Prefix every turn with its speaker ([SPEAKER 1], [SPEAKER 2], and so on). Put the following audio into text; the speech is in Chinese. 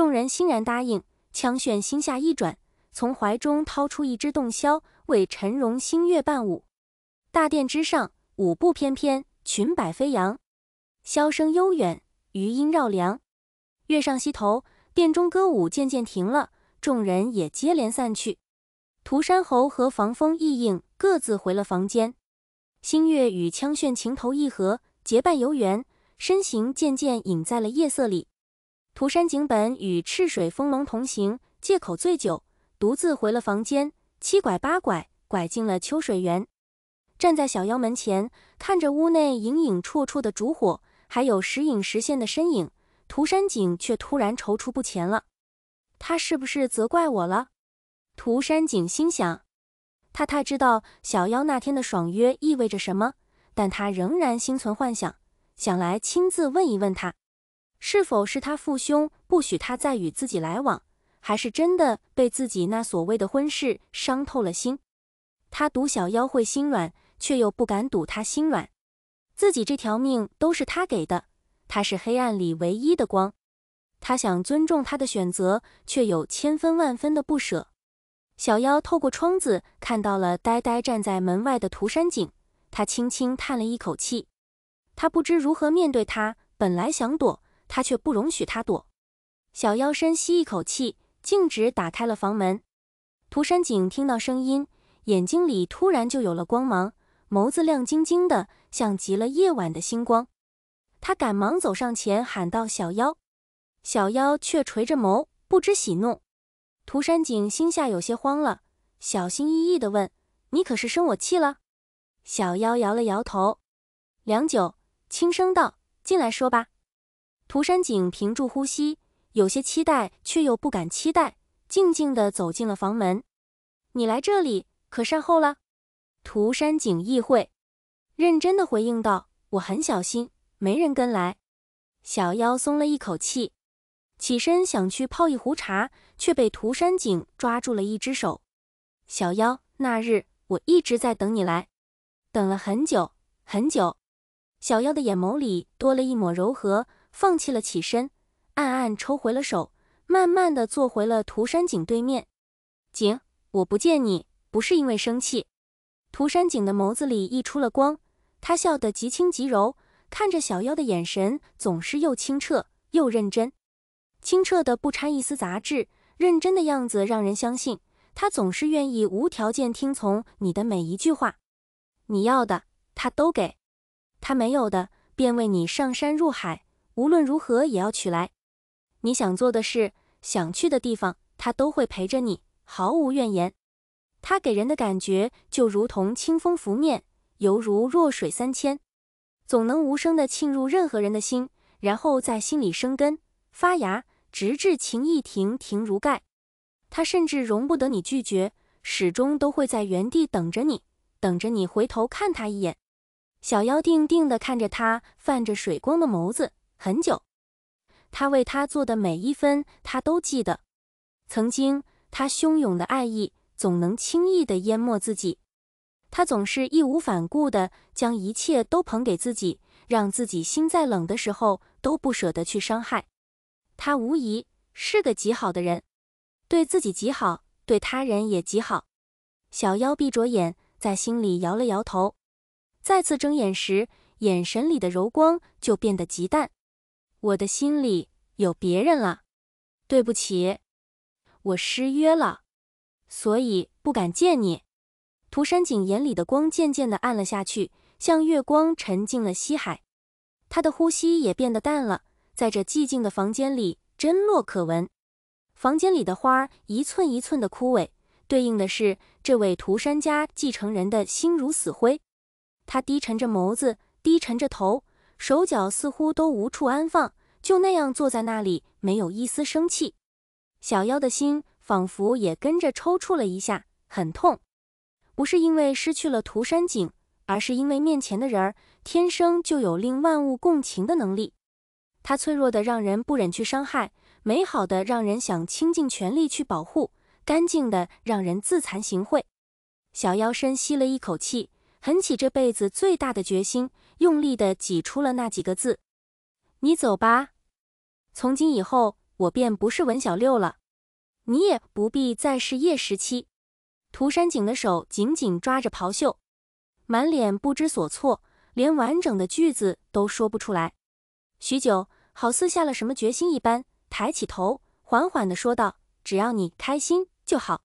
[SPEAKER 1] 众人欣然答应。枪炫心下一转，从怀中掏出一支洞箫，为陈荣星月伴舞。大殿之上，舞步翩翩，裙摆飞扬，箫声悠远，余音绕梁。月上西头，殿中歌舞渐渐停了，众人也接连散去。涂山侯和防风异应各自回了房间。星月与枪炫情投意合，结伴游园，身形渐渐隐在了夜色里。涂山景本与赤水风龙同行，借口醉酒，独自回了房间，七拐八拐拐进了秋水园。站在小妖门前，看着屋内隐隐绰绰的烛火，还有时隐时现的身影，涂山璟却突然踌躇不前了。他是不是责怪我了？涂山璟心想。他太知道小妖那天的爽约意味着什么，但他仍然心存幻想，想来亲自问一问他，是否是他父兄不许他再与自己来往，还是真的被自己那所谓的婚事伤透了心？他赌小妖会心软。却又不敢赌他心软，自己这条命都是他给的，他是黑暗里唯一的光。他想尊重他的选择，却有千分万分的不舍。小妖透过窗子看到了呆呆站在门外的涂山璟，他轻轻叹了一口气。他不知如何面对他，本来想躲，他却不容许他躲。小妖深吸一口气，径直打开了房门。涂山璟听到声音，眼睛里突然就有了光芒。眸子亮晶晶的，像极了夜晚的星光。他赶忙走上前喊道：“小妖！”小妖却垂着眸，不知喜怒。涂山璟心下有些慌了，小心翼翼地问：“你可是生我气了？”小妖摇了摇头，良久，轻声道：“进来说吧。”涂山璟屏住呼吸，有些期待，却又不敢期待，静静地走进了房门。“你来这里可善后了？”涂山璟意会，认真的回应道：“我很小心，没人跟来。”小妖松了一口气，起身想去泡一壶茶，却被涂山璟抓住了一只手。小妖，那日我一直在等你来，等了很久很久。小妖的眼眸里多了一抹柔和，放弃了起身，暗暗抽回了手，慢慢的坐回了涂山璟对面。璟，我不见你，不是因为生气。涂山璟的眸子里溢出了光，他笑得极轻极柔，看着小妖的眼神总是又清澈又认真，清澈的不掺一丝杂质，认真的样子让人相信他总是愿意无条件听从你的每一句话。你要的他都给，他没有的便为你上山入海，无论如何也要取来。你想做的事，想去的地方，他都会陪着你，毫无怨言。他给人的感觉就如同清风拂面，犹如弱水三千，总能无声的沁入任何人的心，然后在心里生根发芽，直至情意停停如盖。他甚至容不得你拒绝，始终都会在原地等着你，等着你回头看他一眼。小妖定定地看着他泛着水光的眸子，很久。他为他做的每一分，他都记得。曾经他汹涌的爱意。总能轻易的淹没自己，他总是义无反顾的将一切都捧给自己，让自己心再冷的时候都不舍得去伤害。他无疑是个极好的人，对自己极好，对他人也极好。小妖闭着眼，在心里摇了摇头，再次睁眼时，眼神里的柔光就变得极淡。我的心里有别人了，对不起，我失约了。所以不敢见你。涂山璟眼里的光渐渐的暗了下去，像月光沉进了西海。他的呼吸也变得淡了，在这寂静的房间里，针落可闻。房间里的花一寸一寸的枯萎，对应的是这位涂山家继承人的心如死灰。他低沉着眸子，低沉着头，手脚似乎都无处安放，就那样坐在那里，没有一丝生气。小妖的心。仿佛也跟着抽搐了一下，很痛，不是因为失去了涂山璟，而是因为面前的人儿天生就有令万物共情的能力。他脆弱的让人不忍去伤害，美好的让人想倾尽全力去保护，干净的让人自惭形秽。小妖深吸了一口气，狠起这辈子最大的决心，用力的挤出了那几个字：“你走吧，从今以后，我便不是文小六了。你也不必再是叶十七。涂山璟的手紧紧抓着袍袖，满脸不知所措，连完整的句子都说不出来。许久，好似下了什么决心一般，抬起头，缓缓地说道：“只要你开心就好。”